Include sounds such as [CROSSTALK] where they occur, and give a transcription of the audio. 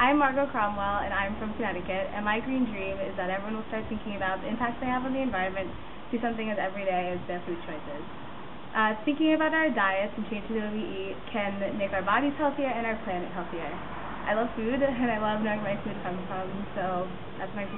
I'm Margot Cromwell, and I'm from Connecticut, and my green dream is that everyone will start thinking about the impact they have on the environment through something as everyday as their food choices. Uh, thinking about our diets and changing the way we eat can make our bodies healthier and our planet healthier. I love food, [LAUGHS] and I love knowing where my food comes from, so that's my